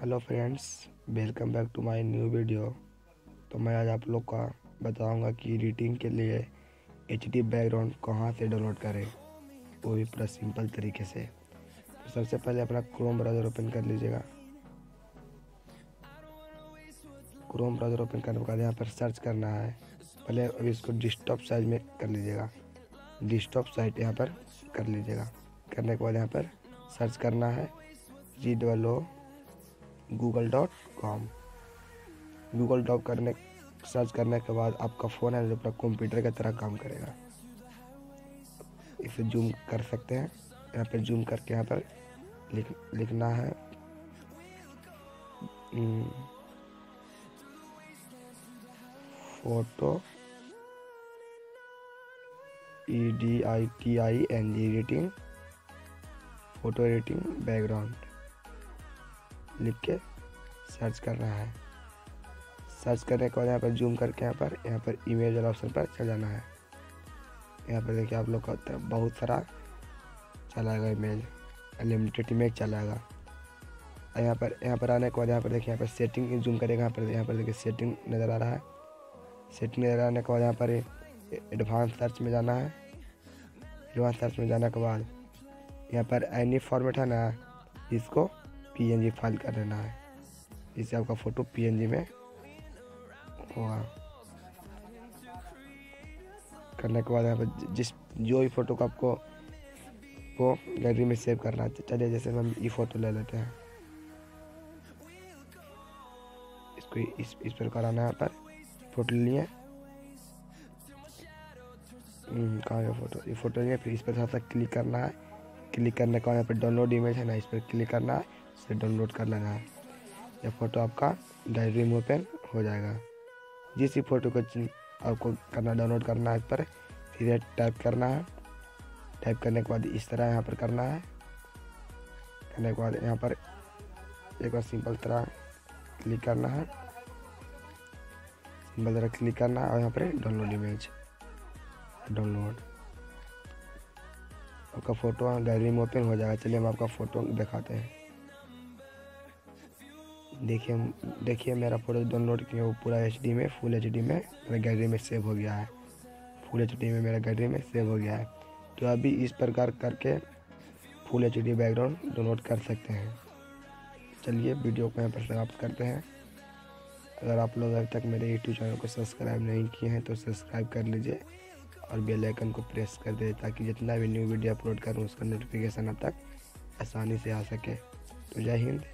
Hello friends welcome back to my new video तो मैं आज आप लोग का बताऊँगा कि एडिटिंग के लिए एच डी बैकग्राउंड कहाँ से डाउनलोड करें, वो भी पूरा सिंपल तरीके से। तो सबसे पहले अपना क्रोम ब्राउज़र ओपन कर लीजिएगा। क्रोम ब्राउज़र ओपन करने के बाद यहाँ पर सर्च करना है। पहले अभी इसको डिस्टॉप साइज़ में कर लीजिएगा। डिस्टॉप साइट यहाँ पर कर लीजिएगा। करने के बाद यहाँ पर सर्च करना है। G double O Google dot com. Google dot करने, सर्च करने के बाद आपका फ़ोन है जो अपना कंप्यूटर की तरह काम करेगा। इसे जूम कर सकते हैं। यहाँ पर जूम करके यहाँ पर लिख, लिखना है। Photo. E D I T I N G editing photo editing background लिख के सर्च करना है। सर्च करने के बाद यहाँ पर जूम करके यहाँ पर यहाँ पर इमेज वाला ऑप्शन पर चल जाना है। यहाँ पर देखिए आप लोग का बहुत सारा चलाएगा इमेज अनलिमिटेड इमेज चलाएगा। यहाँ पर यहाँ पर आने के बाद यहाँ पर देखिए यहाँ पर सेटिंग जूम करेगा, यहाँ पर यहाँ पर देखिए सेटिंग नज़र आ रहा है। सेटिंग नज़र आने के बाद यहाँ पर एडवांस सर्च में जाना है। एडवांस सर्च में जाने के बाद यहाँ पर एनी फॉर्मेट है ना, इसको पीएनजी फ़ाइल कर लेना है। इससे आपका फ़ोटो पीएनजी में होगा करने के बाद यहाँ पर जिस, जो भी फ़ोटो को आपको वो गैलरी में सेव करना है। चलिए जैसे हम ये फ़ोटो ले लेते हैं। इसको इस इस पर कराना है पर। फ़ोटो लिए। कहाँ फ़ोटो ये फ़ोटो लिए। फिर इस पर थोड़ा सा क्लिक करना है। क्लिक करने के बाद यहाँ पर डाउनलोड इमेज है ना, इस पर क्लिक करना है, इसे डाउनलोड कर लेना है। यह फ़ोटो आपका डायरी में ओपन हो जाएगा। जिस भी फ़ोटो को आपको करना डाउनलोड करना है इस पर सीधे टाइप करना है। टाइप करने के बाद इस तरह यहाँ पर करना है। करने के बाद यहाँ पर एक बार सिंपल तरह क्लिक करना है। सिंपल तरह क्लिक करना है और यहाँ पर डाउनलोड इमेज डाउनलोड आपका फ़ोटो गैलरी में ओपन हो जाएगा। चलिए हम आपका फ़ोटो दिखाते हैं। देखिए देखिए मेरा फ़ोटो डाउनलोड किया, वो पूरा एचडी में फुल एचडी में मेरा गैलरी में सेव हो गया है। फुल एचडी में मेरा गैलरी में सेव हो गया है। तो अभी इस प्रकार करके फुल एचडी बैकग्राउंड डाउनलोड कर सकते हैं। चलिए वीडियो को यहाँ पर समाप्त करते हैं। अगर आप लोग अभी तक मेरे यूट्यूब चैनल को सब्सक्राइब नहीं किए हैं तो सब्सक्राइब कर लीजिए। और बेल आइकन को प्रेस कर दें ताकि जितना भी न्यू वीडियो अपलोड करूँ उसका नोटिफिकेशन अब तक आसानी से आ सके। तो जय हिंद।